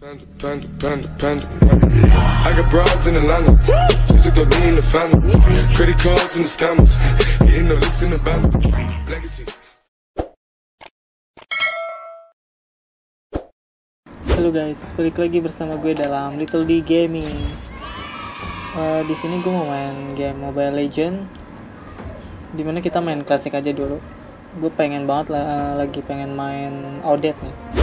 Panda. Halo guys, balik lagi bersama gue dalam Little D Gaming. Eh, di sini gue mau main game Mobile Legend. Di mana kita main klasik aja dulu. Gue pengen banget lah, lagi pengen main Odette nih.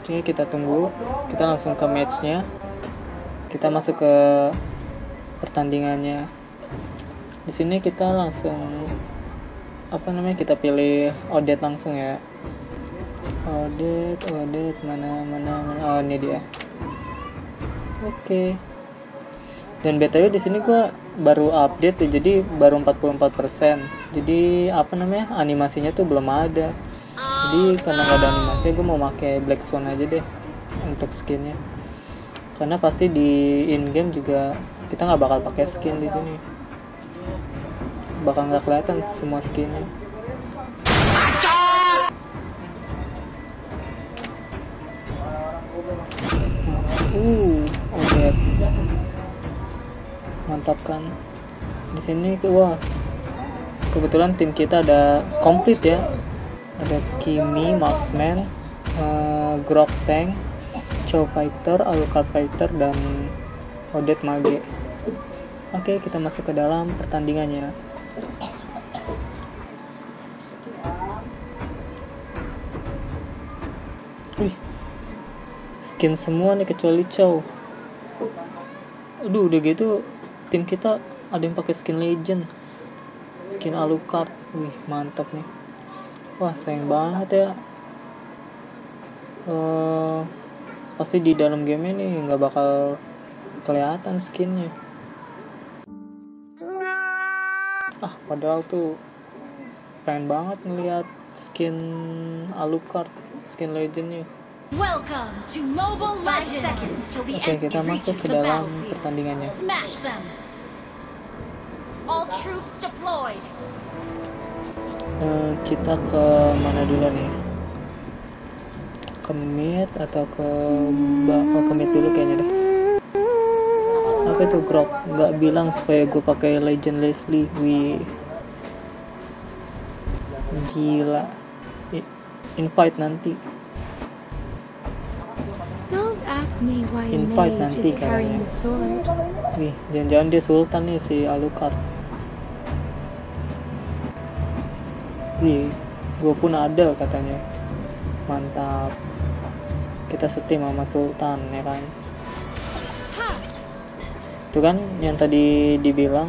Oke, kita tunggu. Kita langsung ke matchnya. Kita masuk ke pertandingannya. Di sini kita langsung apa namanya? Kita pilih Odette langsung ya. Audit, audit, mana, mana, mana. Oh, ini dia. Oke. Dan BTW di sini gua baru update ya, jadi baru 44%. Jadi apa namanya? Animasinya tuh belum ada. Jadi karena nggak ada animasi, gue mau pakai Black Swan aja deh untuk skinnya. Karena pasti di in game juga kita nggak bakal pakai skin di sini. Bakal nggak kelihatan semua skinnya. Uh, oke. Mantap kan? Di sini wah. Kebetulan tim kita ada komplit ya. Ada Kimi, Marksman, uh, Grok Tank, Chow Fighter, Alucard Fighter dan Odette Mage. Oke, kita masuk ke dalam pertandingannya. Wih, skin semua nih kecuali Chow. Aduh, udah gitu tim kita ada yang pakai skin legend. Skin Alucard. Wih, mantap nih. Wah, sayang banget ya. Eh, pasti di dalam game ini nggak bakal kelihatan skinnya. Ah, padahal tuh pengen banget ngeliat skin Alucard, skin legendnya. Welcome to Mobile Legends. seconds till the Oke, end kita it masuk ke the dalam pertandingannya. Smash them. All troops deployed. Eh, kita ke mana dulu nih? Ke mid atau ke ba- oh, ke mid dulu kayaknya deh. Apa itu grok? Nggak bilang supaya gue pakai Legend Leslie. Wih, gila. I- invite nanti. Invite nanti is carrying katanya. a sword. Wih, jangan-jangan dia sultan nih si Alucard. Wih, gue pun ada katanya. Mantap. Kita setim sama sultan ya kan. Itu kan yang tadi dibilang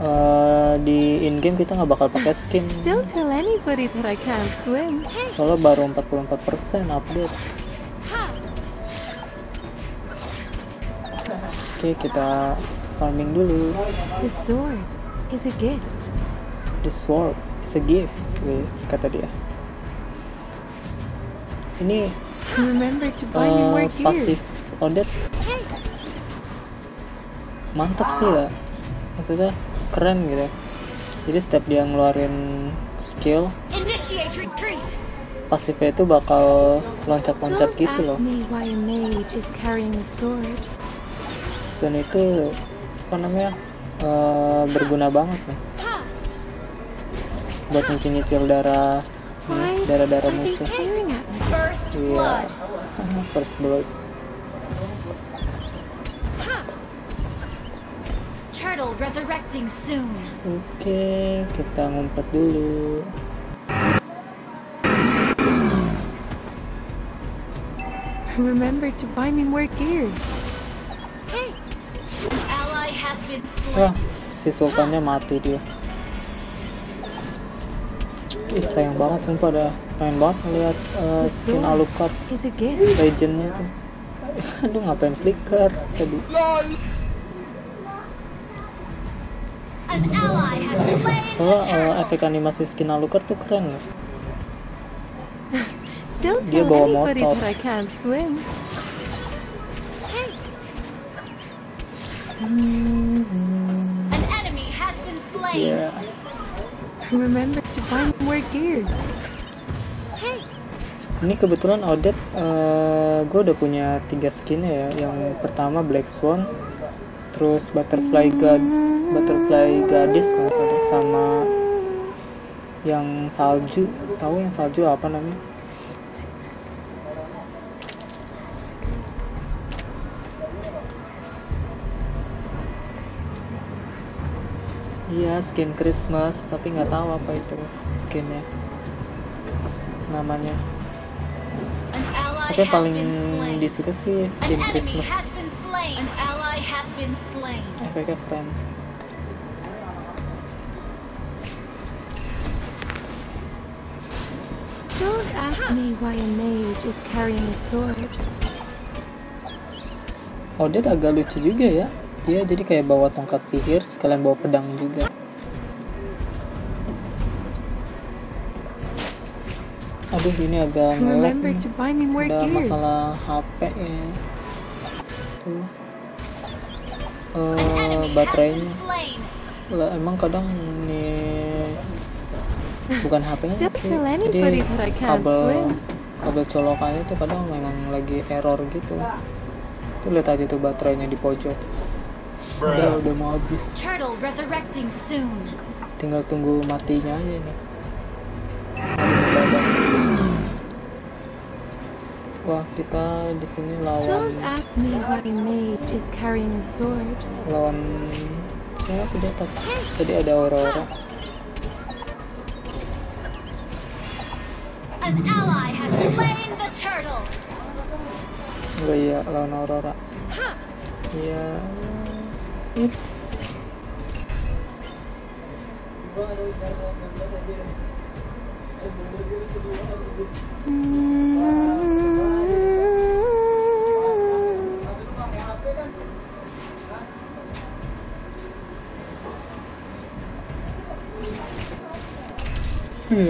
eh, di in game kita nggak bakal pakai skin. Don't tell anybody that I can't swim. Soalnya baru 44% update. Oke, kita farming dulu. The sword is a gift. The sword is a gift, wes kata dia. Ini Remember to buy eh, more pasif. Odette mantap sih ya. Maksudnya keren gitu. Jadi setiap dia ngeluarin skill, pasifnya itu bakal loncat-loncat gitu loh. Dan itu apa namanya eh, berguna banget nih buat nyicil-nyicil darah darah-darah musuh. Iya. blood. First blood. Turtle resurrecting soon. Oke, kita ngumpet dulu. Remember to buy me more gears. Ally has been Wah, si sultannya mati dia. Ih, sayang banget sumpah dah. Pengen banget ngeliat uh, skin Alucard legendnya tuh. Aduh, ngapain flicker tadi? An ally has slain the Soalnya uh, efek animasi skin Alucard tuh keren loh. Dia bawa motor. that I can't swim. An enemy has been slain. Iya. Remember ini kebetulan Odet gue udah punya tiga skin ya. Yang pertama Black Swan terus Butterfly God Butterfly Goddess kalau salah sama yang salju. Tahu yang salju apa namanya Iya skin Christmas tapi nggak tahu apa itu skinnya. Namanya. Tapi yang paling disuka sih skin Christmas. efeknya keren Don't ask me why a mage is carrying a sword. Odet agak lucu juga ya dia jadi kayak bawa tongkat sihir sekalian bawa pedang juga. Aduh ini agak more ada masalah HP ya. Tuh. Eh, has baterainya. lah emang kadang nih bukan HP-nya sih. jadi kabel kabel colokannya tuh kadang memang lagi error gitu. Tuh lihat aja tuh baterainya di pojok udah udah mau habis Turtle resurrecting soon. tinggal tunggu matinya aja nih wah kita di sini lawan Don't ask me why a mage is carrying a sword. lawan siapa di atas tadi ada aurora An ally has slain the turtle. oh iya lawan aurora iya Ih. Wih,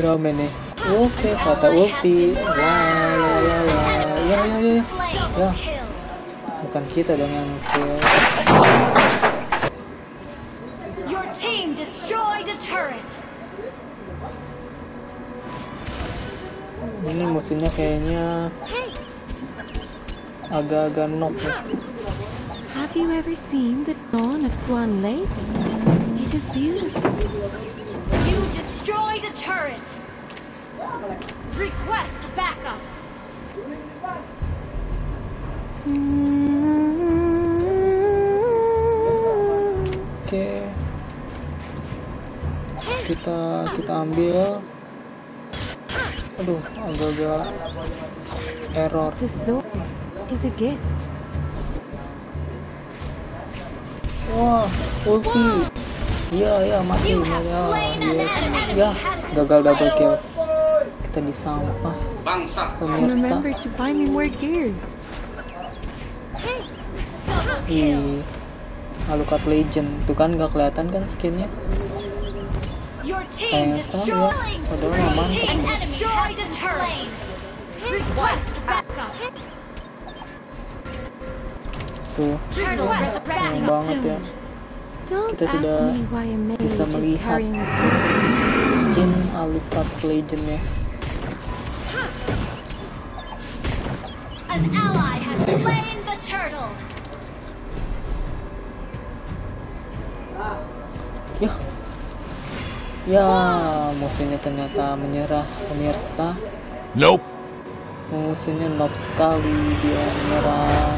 rame nih. Oke satu ulti la la la la. Ya ya ya ya. Bukan kita dong yang kill Your team destroyed a turret. ini musuhnya kayaknya agak-agak knock ya Have you ever seen the dawn of Swan Lake? It is beautiful. You destroyed a turret. Request backup. oke kita kita ambil. Aduh agak-agak error. The sword is a gift. wah ulti. Iya iya mati. Ya yes. ya gagal double kill. kita disampah. Pemirsa. Ih, Alucard Legend. Tuh kan gak kelihatan kan skinnya Your team Sayang sekali destroying spree. mantap. An enemy destroyed a turret. Request backup. tuh Turtle resurrecting sayang banget ya. Don't Kita ask tidak me why a mage bisa is melihat. carrying a sword. skin Alucard Legend ya An ally has slain the turtle. ya ya musuhnya ternyata menyerah pemirsa. Nope. musuhnya noob sekali dia menyerah.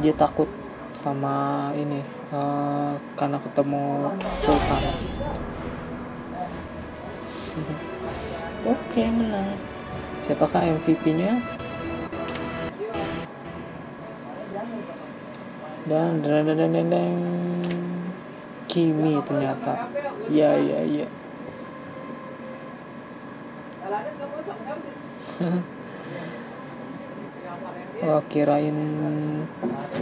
Dia takut sama ini eh, karena ketemu Sultan. Oke menang. Siapakah MVP-nya dan dan dan dan, dan, dan. Kimi ternyata ya ya ya Oh, kirain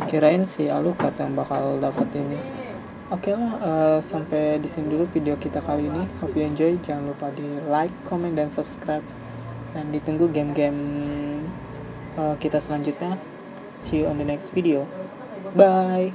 kirain si Alucard yang bakal dapat ini. Oke lah, eh, sampai di sini dulu video kita kali ini. Hope you enjoy. Jangan lupa di like, comment, dan subscribe. Dan ditunggu game-game eh, kita selanjutnya. See you on the next video. Bye.